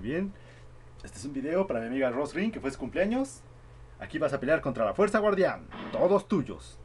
Muy bien. Este es un video para mi amiga Ross Ring, que fue su cumpleaños. Aquí vas a pelear contra la Fuerza Guardián. Todos tuyos.